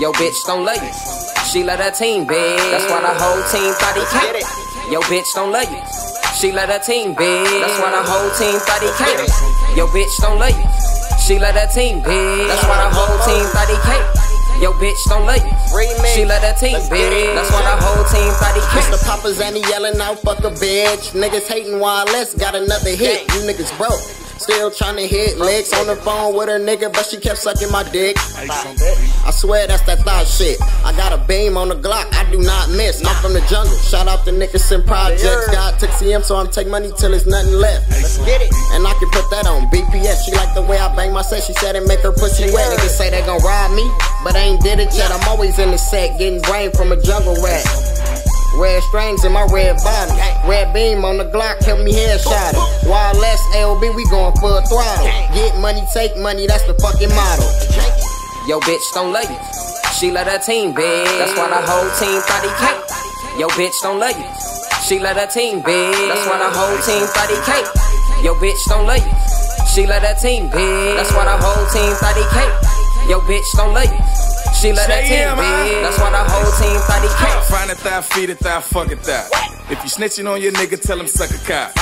Yo, bitch don't love you. She let her team big. That's why the whole team thought he came. Yo, bitch don't love you. She let her team big. That's why the whole team thought he came. Yo, bitch don't love you. She let her team big. That's why the whole team thought he came. Yo, bitch don't love you. She let her team big. That's why the whole team thought he came. Mr. Papa's and he yelling out, fuck a bitch. Niggas hating wireless, got another hit. You niggas broke. Still tryna hit licks on the phone with her nigga, but she kept sucking my dick. I swear that's that thought shit. I got a beam on the Glock, I do not miss. I'm from the jungle. Shout out to Nickerson Projects. God took CM, so I'm take money till there's nothing left. Let's get it. And I can put that on BPS. She like the way I bang my set. She said it make her pussy wet. Niggas say they gon' ride me, but I ain't did it yet. I'm always in the set, getting brain from a jungle rat. Red strings in my red bottom. Red beam on the Glock, help me headshot it. Wild less LB, we going full throttle. Get money, take money, that's the fucking motto. Yo, bitch don't love you. She let her team big. That's why the whole team thought he came. Yo, bitch don't love you. She let her team big. That's why the whole team thought he came. Yo, bitch don't love you. She let her team big. That's why the whole team thought he came. Yo, bitch don't love you. She let that team big. That's why the whole team thought he came. Find it thou, feed it thou, fuck it thou. If you snitching on your nigga, tell him suck a cock.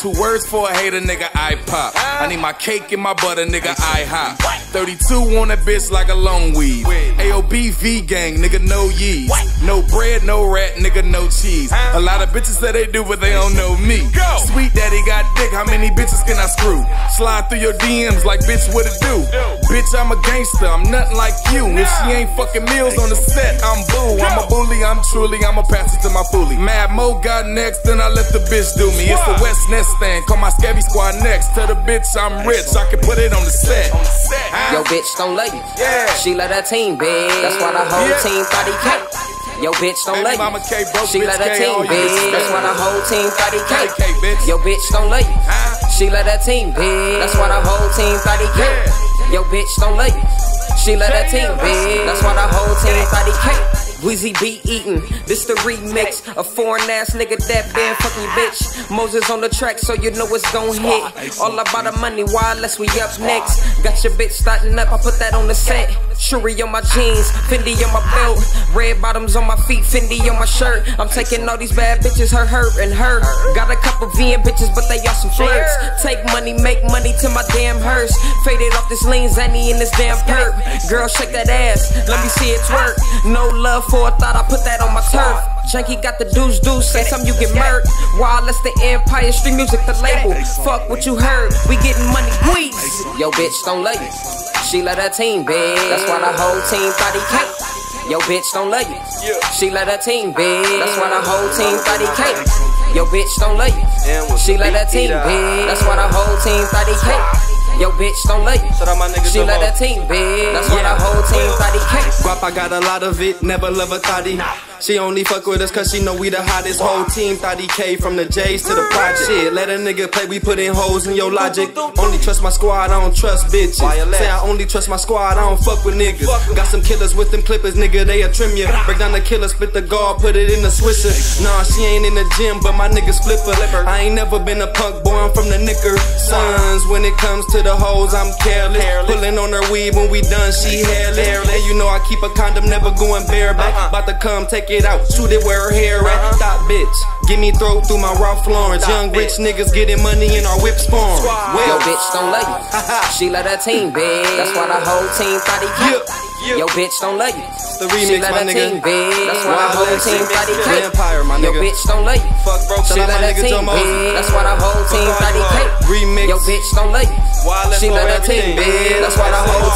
Two words for a hater, nigga, I pop. I need my cake and my butter, nigga, I hop. 32 on a bitch like a long weed. AOBV gang, nigga, no yeast. No bread, no rat, nigga, no cheese. A lot of bitches say they do, but they don't know me. Sweet daddy got dick, how many bitches can I screw? Slide through your DMs like bitch, what it do? Bitch, I'm a gangster, I'm nothing like you. If she ain't fucking meals on the set, I'm boo. I'm a bully, I'm truly, I'm a pass it to my foolie. Mad Mo got next, then I let the bitch do me. It's the West Nest thing, call my scabby squad next. Tell the bitch I'm rich, I can put it on the set. Yo, bitch don't love you. Yeah. She let her team big. That's why the whole Yeah. team thought he came. Yo, bitch don't Baby love you. Broke She bitch let her K, team bitches That's why the whole team thought he came. K, bitch. Yo, bitch don't love you. Huh? She let her team big. That's why the whole team thought he came. Yo, bitch don't love you. She let her team big. That's why the whole team thought he came. Weezy be eating. This the remix. A foreign ass nigga that been fucking bitch. Moses on the track, so you know it's gon' hit. All about the money, why unless we up next. Got your bitch starting up, I put that on the set. Shuri on my jeans, Fendi on my belt. Red bottoms on my feet, Fendi on my shirt. I'm taking all these bad bitches, her, her, and her. Got a couple VN bitches, but they all some flirts. Take money, make money to my damn hearse. Faded off this lean Zanny in this damn perp. Girl, shake that ass, let me see it twerk. No love for a thought, I put that on my turf. Janky got the deuce deuce, say something you get murked. Wireless the Empire, street music the label. Fuck what you heard, we getting money, please. Yo, bitch don't love you. She let her team big. That's why the whole team thought he came. Yo, bitch don't love you. She let her team big. That's why the whole team thought he came. Yo, bitch don't love you. She let her team big. That's why the whole team thought he came. Yo, bitch don't love you. Shout out my nigga She let Demo. her team big. That's why the whole team thought he came. Guap, I got a lot of it, never love a thotty. She only fuck with us cause she know we the hottest. Whole team thought he K from the J's to the project. Shit, let a nigga play, we put in holes in your logic. Only trust my squad, I don't trust bitches. Say I only trust my squad, I don't fuck with niggas. Got some killers with them clippers, nigga, they a trim ya. Break down the killer, split the guard, put it in the swisher. Nah, she ain't in the gym, but my niggas flip her. I ain't never been a punk boy, I'm from the knicker. Sons, when it comes to the hoes, I'm careless. Pulling on her weed when we done, she hairless. And you know I keep a condom, never going bareback. About to come, take it out, shoot it where her hair at. Uh-huh. Stop, bitch. Give me throat through my Ralph Laurens. Young rich niggas getting money in our whip spawn. Yo, Well, bitch don't love you. She let her team big. That's why the whole team thought he. Yeah, yeah. Yo, bitch don't love you. the She remix, let my her nigga. team big. That's why the whole team thought he came. Vampire, my Yo, bitch don't love you. Fuck broke, She my her nigga team big. That's why the whole team thought he came. Remix. Yo, bitch don't love you. She let her team big. That's why the whole